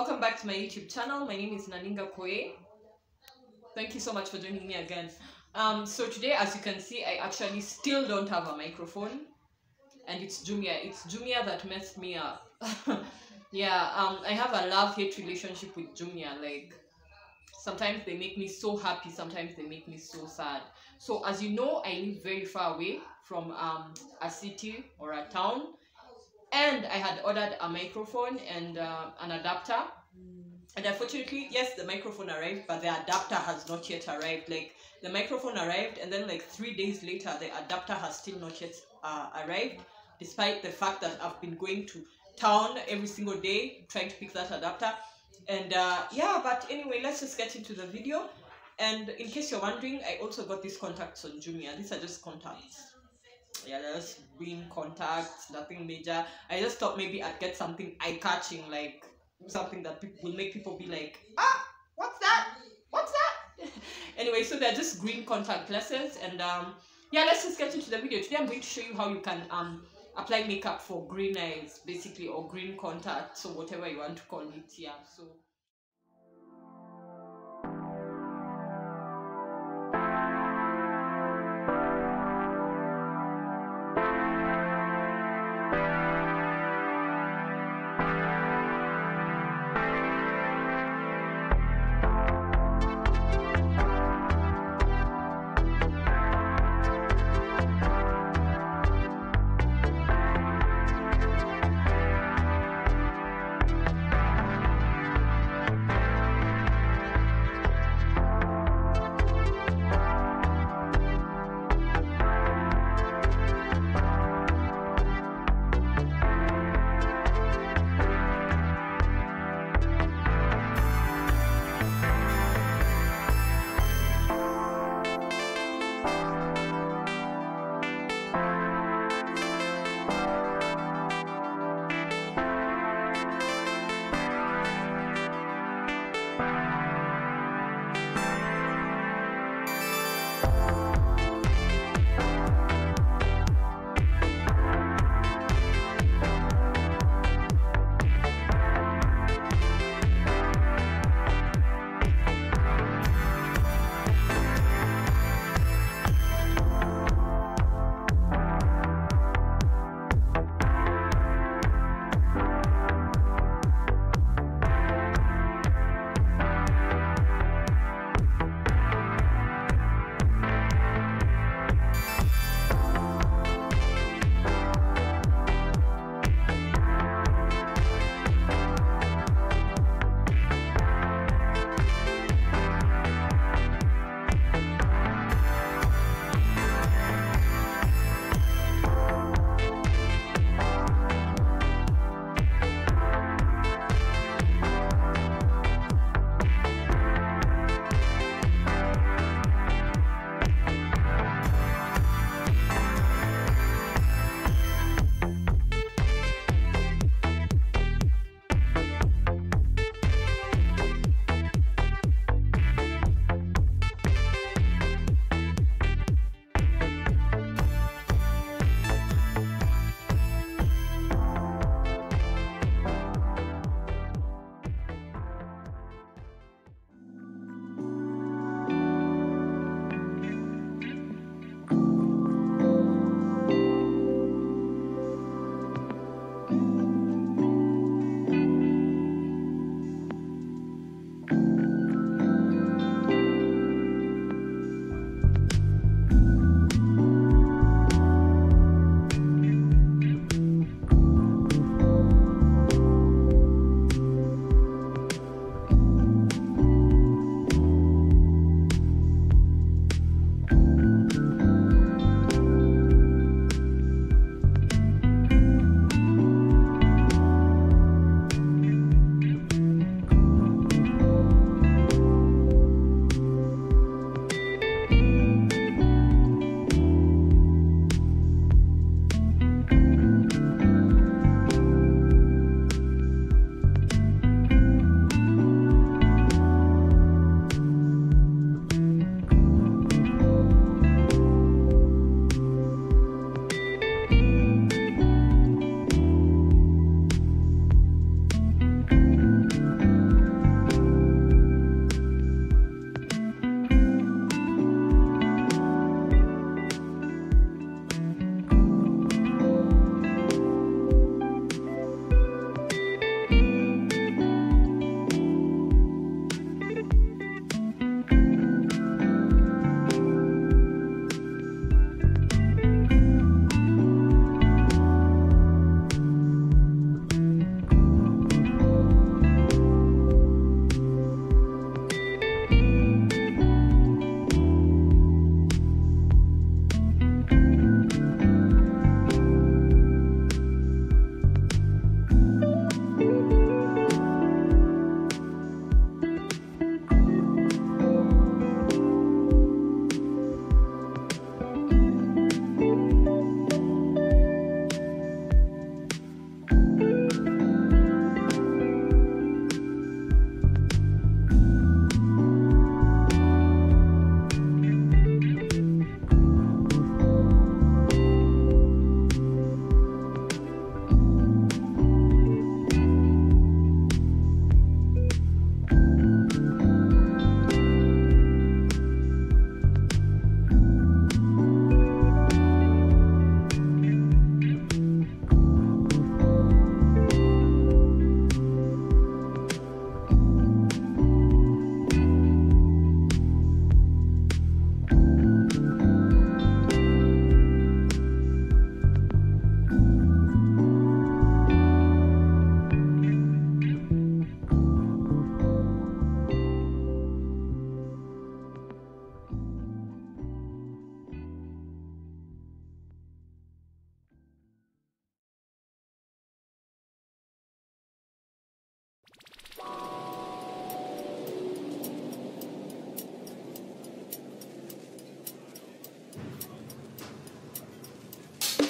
welcome back to my YouTube channel. My name is Naninga Koe. Thank you so much for joining me again. Um, so today, as you can see, I actually still don't have a microphone, and it's Jumia. It's Jumia that messed me up. yeah, um, I have a love-hate relationship with Jumia. Like sometimes they make me so happy, sometimes they make me so sad. So as you know, I live very far away from um, a city or a town and I had ordered a microphone and uh, an adapter. And unfortunately, yes, the microphone arrived, but the adapter has not yet arrived. Like the microphone arrived, and then like three days later, the adapter has still not yet uh, arrived, despite the fact that I've been going to town every single day trying to pick that adapter. And uh, yeah, but anyway, let's just get into the video. And in case you're wondering, I also got these contacts on Jumia. These are just contacts yeah, just green contacts, nothing major. I just thought maybe I'd get something eye catching, like something that people will make people be like, ah, what's that? What's that? anyway, so they're just green contact lenses, and um, yeah, let's just get into the video. Today I'm going to show you how you can um apply makeup for green eyes, basically, or green contact, so whatever you want to call it. Yeah, so.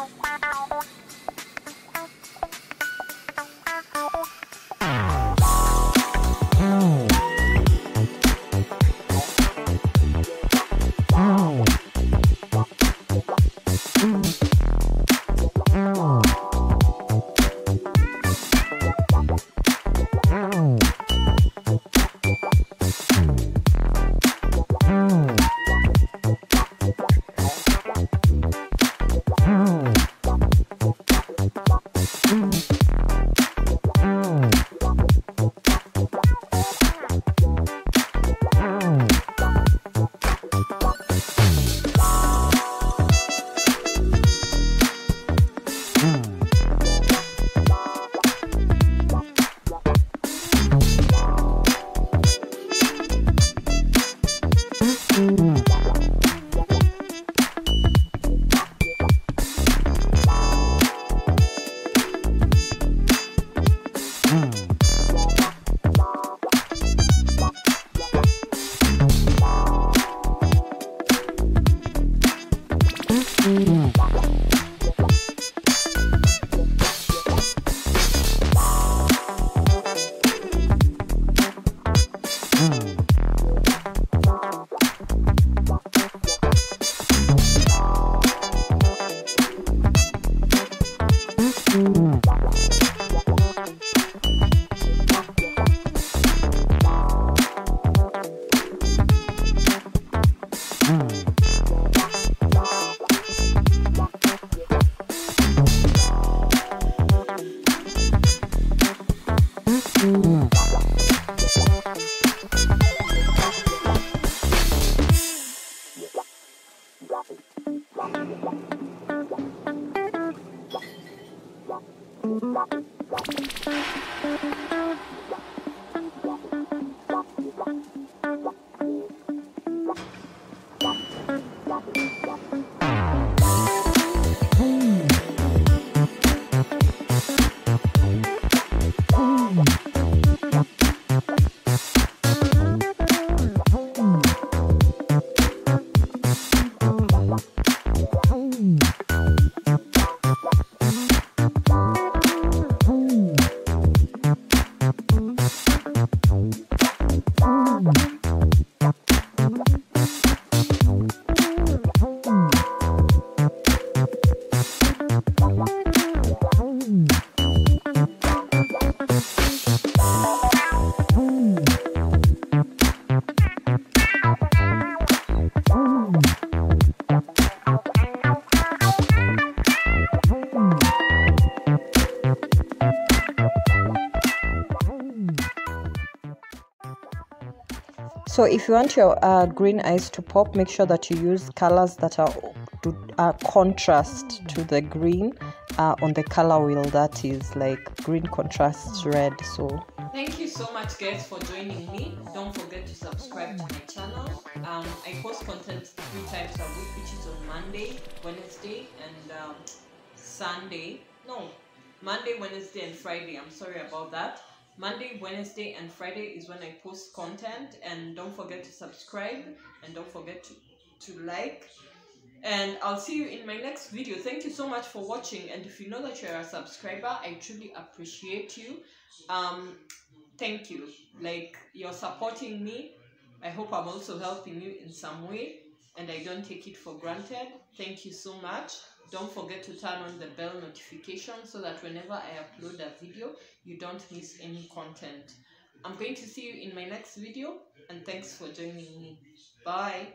おい! So if you want your uh, green eyes to pop, make sure that you use colors that are uh, contrast to the green uh, on the color wheel that is like green contrasts red. So Thank you so much, guys, for joining me. Don't forget to subscribe to my channel. Um, I post content three times a week, which is on Monday, Wednesday, and um, Sunday. No, Monday, Wednesday, and Friday. I'm sorry about that. Monday, Wednesday, and Friday is when I post content. And don't forget to subscribe and don't forget to, to like. And I'll see you in my next video. Thank you so much for watching. And if you know that you're a subscriber, I truly appreciate you. Um, thank you. Like you're supporting me. I hope I'm also helping you in some way. And I don't take it for granted. Thank you so much. Don't forget to turn on the bell notification so that whenever I upload a video, you don't miss any content. I'm going to see you in my next video and thanks for joining me. Bye.